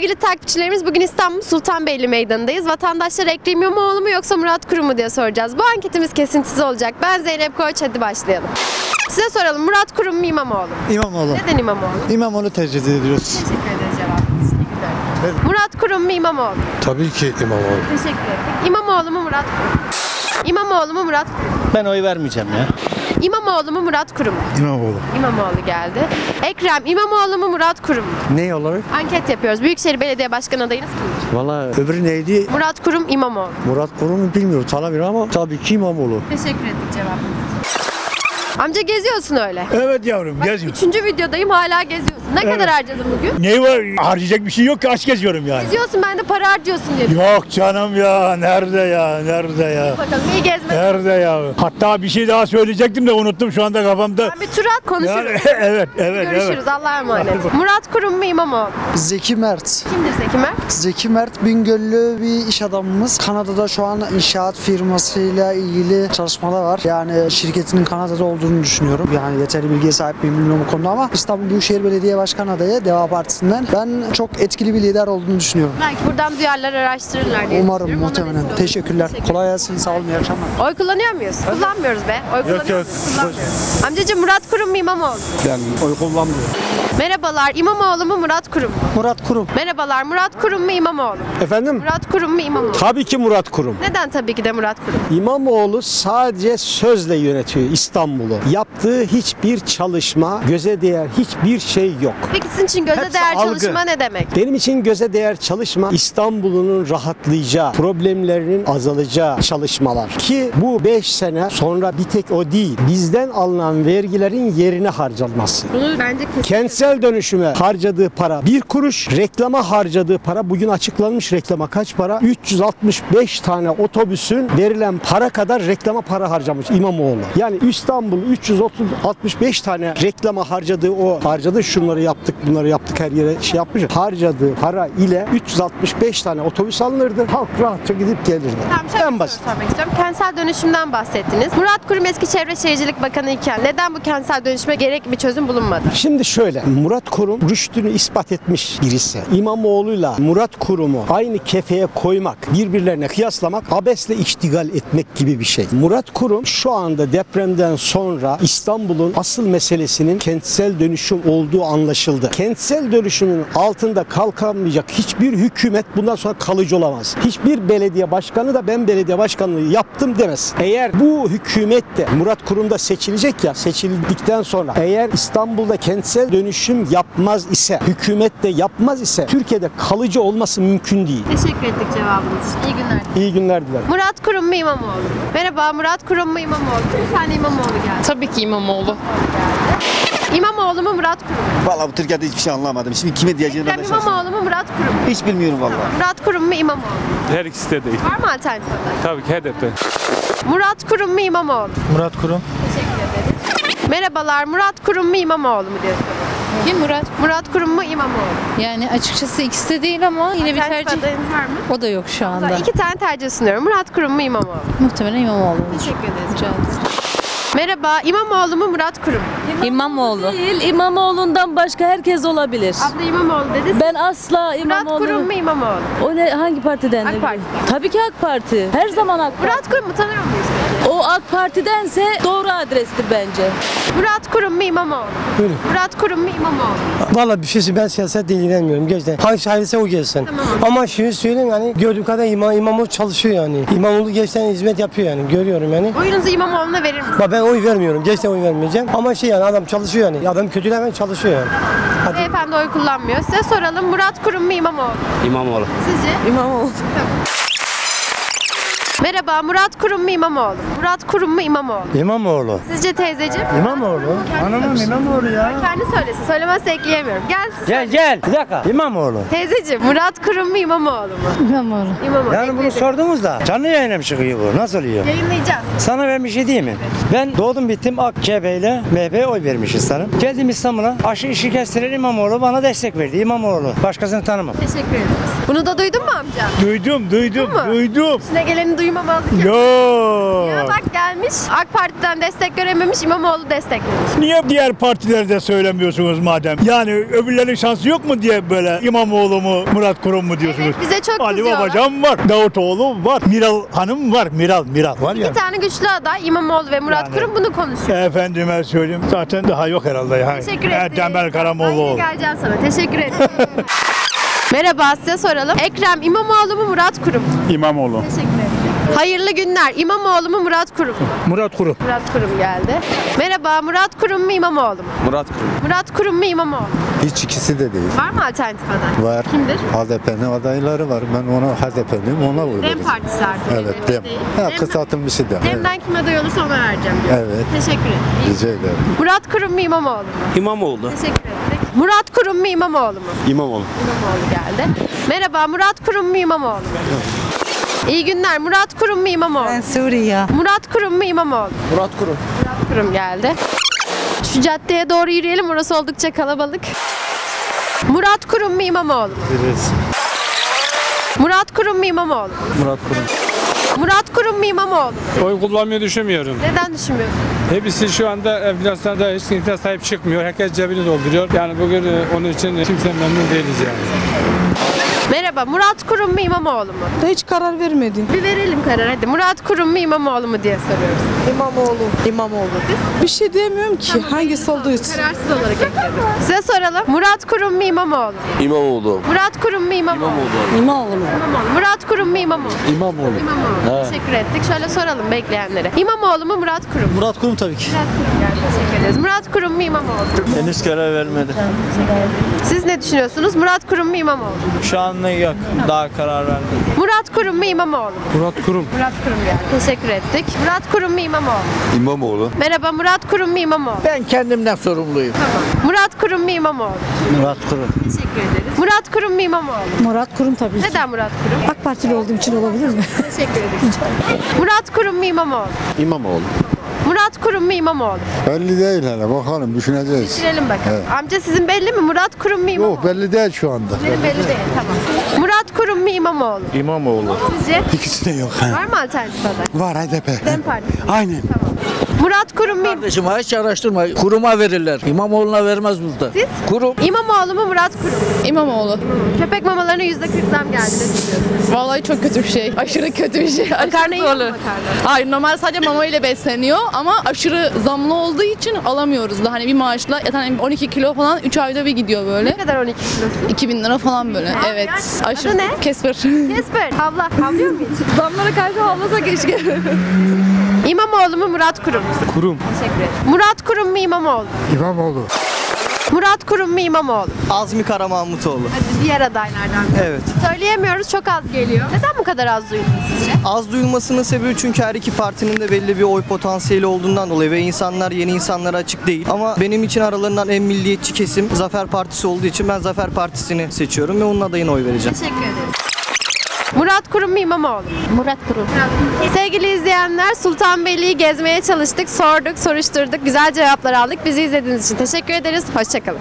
Sevgili takipçilerimiz bugün İstanbul Sultanbeyli Meydanı'ndayız. Vatandaşlara Ekrem İmamoğlu mu yoksa Murat Kurum mu diye soracağız. Bu anketimiz kesintisiz olacak. Ben Zeynep Koç hadi başlayalım. Size soralım Murat Kurum mu İmamoğlu mu? İmamoğlu. Neden İmamoğlu? İmamoğlu tercih ediyoruz. Teşekkür ederiz cevabınız. İyi günler. Murat Kurum mu İmamoğlu? mu? Tabii ki İmamoğlu. Teşekkür ederim. İmamoğlu mu Murat Kurum? mu? İmamoğlu mu Murat Kurum? mu? Ben oy vermeyeceğim ya. İmamoğlu mu Murat Kurum? mu? İmamoğlu. İmamoğlu geldi. Ekrem İmamoğlu mu Murat Kurum? mu? Ne olarak? Anket yapıyoruz. Büyükşehir Belediye Başkanı adayınız kimdir? Valla öbürü neydi? Murat Kurum İmamoğlu. Murat Kurum'u bilmiyorum tanımıyorum ama tabii ki İmamoğlu. Teşekkür ettik cevabınız. Amca geziyorsun öyle. Evet yavrum Bak, geziyorum. üçüncü videodayım hala geziyorsun. Ne kadar harcadın bugün? Ne var? Harcayacak bir şey yok ki aç geziyorum yani. Geziyorsun ben de para harcıyorsun diye. Yok canım ya nerede ya nerede ya. Bakalım iyi gezme. Nerede ya? Hatta bir şey daha söyleyecektim de unuttum şu anda kafamda. Ben bir tur at konuşuruz. Yani, evet evet Görüşürüz evet. Allah'a emanet. Murat Kurum mu İmamoğlu? Zeki Mert. Kimdir Zeki Mert? Zeki Mert Bingöllü bir iş adamımız. Kanada'da şu an inşaat firmasıyla ilgili çalışmalar var. Yani şirketinin Kanada'da olduğunu düşünüyorum. Yani yeterli bilgiye sahip miyim bilmiyorum bu konuda ama İstanbul Büyükşehir Belediye Başkanı adayı Deva Partisi'nden ben çok etkili bir lider olduğunu düşünüyorum. Belki buradan duyarlar araştırırlar diye Umarım muhtemelen. Teşekkürler. Teşekkür Kolay gelsin. Sağ olun. İyi akşamlar. Oy kullanıyor muyuz? Kullanmıyoruz be. Oy kullanıyor yok. muyuz? Kullanmıyoruz. Amcacığım Murat Kurum mu İmamoğlu? Ben oy kullanmıyorum. Merhabalar İmamoğlu mu Murat Kurum mu? Murat Kurum. Merhabalar Murat Kurum mu İmamoğlu? mu? Efendim? Murat Kurum mu İmamoğlu? mu? Tabii ki Murat Kurum. Neden tabii ki de Murat Kurum? İmamoğlu sadece sözle yönetiyor İstanbul'u. Yaptığı hiçbir çalışma, göze değer hiçbir şey yok. Peki sizin için göze Hepsi değer algı. çalışma ne demek? Benim için göze değer çalışma İstanbul'un rahatlayacağı, problemlerinin azalacağı çalışmalar. Ki bu 5 sene sonra bir tek o değil. Bizden alınan vergilerin yerine harcanması. Bunu bence kesin. Kentsel dönüşüme harcadığı para bir kuruş, reklama harcadığı para bugün açıklanmış reklama kaç para? 365 tane otobüsün verilen para kadar reklama para harcamış İmamoğlu. Yani İstanbul 365 tane reklama harcadığı o harcadı şunları yaptık bunları yaptık her yere şey yapmış. Harcadığı para ile 365 tane otobüs alınırdı. Halk rahatça gidip gelirdi. Tamam, en basit. sormak istiyorum. Kentsel dönüşümden bahsettiniz. Murat Kurum eski Çevre Şehircilik Bakanı iken neden bu kentsel dönüşüme gerek bir çözüm bulunmadı? Şimdi şöyle Murat Kurum rüştünü ispat etmiş birisi. İmamoğlu'yla Murat Kurum'u aynı kefeye koymak, birbirlerine kıyaslamak abesle iştigal etmek gibi bir şey. Murat Kurum şu anda depremden sonra İstanbul'un asıl meselesinin kentsel dönüşüm olduğu anlaşıldı. Kentsel dönüşümün altında kalkamayacak hiçbir hükümet bundan sonra kalıcı olamaz. Hiçbir belediye başkanı da ben belediye başkanlığı yaptım demez. Eğer bu hükümet de Murat Kurum da seçilecek ya seçildikten sonra eğer İstanbul'da kentsel dönüşüm yapmaz ise hükümet de yapmaz ise Türkiye'de kalıcı olması mümkün değil. Teşekkür ettik cevabınız için. İyi günler. İyi günler dilerim. Murat Kurum mu İmamoğlu? Merhaba Murat Kurum mu İmamoğlu? Bir tane İmamoğlu geldi. Tabii ki İmamoğlu. İmamoğlu mu Murat Kurum? mu? Vallahi bu Türkiye'de hiçbir şey anlamadım. Şimdi kime diyeceğimi ben Ekrem de şaşırdım. İmamoğlu mu Murat Kurum? mu? Hiç bilmiyorum vallahi. Murat Kurum mu İmamoğlu? mu? Her ikisi de değil. Var mı alternatif aday? Tabii ki HDP. Murat Kurum mu İmamoğlu? mu? Murat Kurum. Teşekkür ederiz. Merhabalar Murat Kurum mu İmamoğlu mu soruyorum. Kim Murat? Murat Kurum mu İmamoğlu? Yani açıkçası ikisi de değil ama yine bir Alternatif tercih. adayınız var mı? O da yok şu anda. İki tane tercih sunuyorum. Murat Kurum mu İmamoğlu? mu? Muhtemelen İmamoğlu. Teşekkür ederiz. Rica ederim. Merhaba İmamoğlu mu Murat Kurum? mu? İmamoğlu. Değil, İmamoğlu'ndan başka herkes olabilir. Abla İmamoğlu dedi. Ben asla Murat İmamoğlu. Kurum mu İmamoğlu? O ne hangi partiden? AK de Parti. bileyim? Tabii ki AK Parti. Her zaman AK Parti. Murat Kurum mu tanıyor muyuz peki? O AK Parti'dense doğru adrestir bence. Murat Kurum mu İmamoğlu? mu? Murat Kurum mu İmamoğlu? Valla bir şey ben siyasetle ilgilenmiyorum gerçekten. Hangisi hayırlısı o gelsin. Ama şunu söyleyeyim yani gördüğüm kadar İmam, İmamoğlu çalışıyor yani. İmamoğlu gerçekten hizmet yapıyor yani görüyorum yani. Oyunuzu İmamoğlu'na verir misiniz? Bak ben oy vermiyorum. Gerçekten oy vermeyeceğim. Ama şey yani adam çalışıyor yani. Adam kötülemeden çalışıyor yani. Hadi. Beyefendi oy kullanmıyor. Size soralım Murat Kurum mu İmamoğlu? İmamoğlu. Sizce? İmamoğlu. Merhaba Murat Kurum mu İmamoğlu? mu? Murat Kurum mu İmamoğlu? İmamoğlu. Sizce teyzeciğim? İmamoğlu. Hanımım İmamoğlu ya. Kendi söylesin. Söylemezse ekleyemiyorum. Gel siz Gel gel. Bir dakika. İmamoğlu. Teyzeciğim Murat Kurum mu İmamoğlu mu? İmamoğlu. İmamoğlu. Yani bunu sordunuz da canlı yayına mı çıkıyor bu? Nasıl oluyor? Yayınlayacağız. Sana ben bir şey diyeyim mi? Ben doğdum bittim AKP ile MHP'ye oy vermiş insanım. Geldim İstanbul'a aşı işi kestiren İmamoğlu bana destek verdi. İmamoğlu. Başkasını tanımam. Teşekkür ederiz. Bunu da duydun mu amca? Duydum duydum mu? duydum. İşine geleni duyuyor Duymamazlık Ya Yok. bak gelmiş AK Parti'den destek görememiş İmamoğlu desteklemiş. Niye diğer partilerde söylemiyorsunuz madem? Yani öbürlerinin şansı yok mu diye böyle İmamoğlu mu Murat Kurum mu diyorsunuz? Evet, bize çok Ali kızıyorlar. Babacan var, Davutoğlu var, Miral Hanım var, Miral, Miral var ya. İki tane güçlü aday İmamoğlu ve Murat Yani. Kurum bunu konuşuyor. Efendime söyleyeyim zaten daha yok herhalde ya. Teşekkür ederim. Temel Ben Karamollaoğlu. geleceğim sana. Teşekkür ederim. Merhaba size soralım. Ekrem İmamoğlu mu Murat Kurum? İmamoğlu. Teşekkür ederim. Hayırlı günler. İmamoğlu mu Murat Kurum? mu? Murat Kurum. Murat Kurum geldi. Merhaba Murat Kurum mu İmamoğlu mu? Murat Kurum. Murat Kurum mu İmamoğlu mu? Hiç ikisi de değil. Var mı alternatif aday? Var. Kimdir? HDP'nin adayları var. Ben ona HDP'liyim ona oy Dem vereceğim. Partisi artık. Evet, Dem. Dem. Değil. Ha, Dem- kısaltılmışı da. Evet. Dem'den kim aday olursa ona vereceğim diyor. Evet. Teşekkür ederim. Rica ederim. Murat Kurum mu İmamoğlu mu? İmamoğlu. Teşekkür ettik. Murat Kurum mu İmamoğlu mu? İmamoğlu. İmamoğlu geldi. Merhaba Murat Kurum mu İmamoğlu mu? İyi günler. Murat Kurum mu İmamoğlu? mu? Suriye. Murat Kurum mu İmamoğlu? mu? Murat Kurum. Murat Kurum geldi. Şu caddeye doğru yürüyelim. Orası oldukça kalabalık. Murat Kurum mu İmamoğlu? mu? Murat Kurum mu İmamoğlu? mu? Murat Kurum. Murat Kurum mu İmamoğlu? Oy kullanmayı düşünmüyorum. Neden düşünmüyorsun? Hepsi şu anda enflasyonda hiç kimse sahip çıkmıyor. Herkes cebini dolduruyor. Yani bugün e, onun için kimse memnun değiliz yani. Merhaba. Murat Kurum mu İmamoğlu mu? Hiç karar vermedin. Bir verelim karar hadi. Murat Kurum mu İmamoğlu mu diye soruyoruz. İmamoğlu. İmamoğlu. Bir şey diyemiyorum ki. Hangisi olduğu için. Kararsız olarak ekledim. Size soralım. Murat Kurum mu İmamoğlu? mu? İmamoğlu. Murat Kurum mu İmamoğlu? mu? İmamoğlu. İmamoğlu. Murat Kurum mu İmamoğlu? mu? İmamoğlu. İmamoğlu. Teşekkür ettik. Şöyle soralım bekleyenlere. İmamoğlu mu Murat Kurum? mu? Murat Kurum tabii ki. Murat Kurum geldi. Teşekkür ederiz. Murat Kurum mu İmamoğlu? mu? Henüz karar vermedi. Siz ne düşünüyorsunuz? Murat Kurum mu İmamoğlu? mu? Şu an yok. Daha karar vermedi. Murat Kurum mu İmamoğlu? mu? Murat Kurum. Murat Kurum geldi. Teşekkür ettik. Murat Kurum mu İmamoğlu? mu? İmamoğlu. Merhaba Murat Kurum mu İmamoğlu? Ben kendimden sorumluyum. Tamam. Murat Kurum mu İmamoğlu? mu? Murat Kurum. Teşekkür ederiz. Murat Kurum mu İmamoğlu? mu? Murat Kurum tabii. Neden Murat Kurum? AK Partili olduğum için olabilir mi? Teşekkür ederiz. Murat Kurum mu İmamoğlu? İmamoğlu. Murat Kurum mu İmamoğlu? Belli değil hele bakalım düşüneceğiz. Düşünelim bakalım. Amca sizin belli mi? Murat Kurum mu İmamoğlu? mu? belli değil şu anda. Benim belli değil. Tamam. Murat Kurum mu İmamoğlu? İmamoğlu. Sizce? İkisi de yok. Var mı alternatif aday? Var HDP. Dem Partisi. Aynen. Murat Kurum mu? Kardeşim hiç araştırma. Kuruma verirler. İmamoğlu'na vermez burada. Siz? Kurum. İmamoğlu mu Murat Kurum? İmamoğlu. Köpek mamalarına yüzde kırk zam geldi. Ne düşünüyorsunuz? Vallahi çok kötü bir şey. Aşırı kötü bir şey. Makarna yiyor makarna? Hayır normal sadece mama ile besleniyor ama aşırı zamlı olduğu için alamıyoruz da hani bir maaşla yani 12 kilo falan 3 ayda bir gidiyor böyle. Ne kadar 12 kilosu? 2000 lira falan böyle. Evet. gerçekten. Aşırı Adı ne? Kesper. Kesper. Havla. Havlıyor muyuz? Zamlara karşı havlasa keşke. İmamoğlu mu Murat Kurum? Kurum. Teşekkür ederim. Murat Kurum mu İmamoğlu? İmamoğlu. Murat Kurum mu İmamoğlu? Azmi Karamahmutoğlu. Hadi diğer adaylardan. biri. Evet. Söyleyemiyoruz çok az geliyor. Neden bu kadar az duyuldu sizce? Az duyulmasının sebebi çünkü her iki partinin de belli bir oy potansiyeli olduğundan dolayı ve insanlar yeni insanlara açık değil. Ama benim için aralarından en milliyetçi kesim Zafer Partisi olduğu için ben Zafer Partisi'ni seçiyorum ve onun adayına oy vereceğim. Teşekkür ederiz. Murat Kurum mu İmamoğlu? mu? Murat Kurum. Sevgili izleyenler Sultanbeyli'yi gezmeye çalıştık, sorduk, soruşturduk, güzel cevaplar aldık. Bizi izlediğiniz için teşekkür ederiz. Hoşçakalın.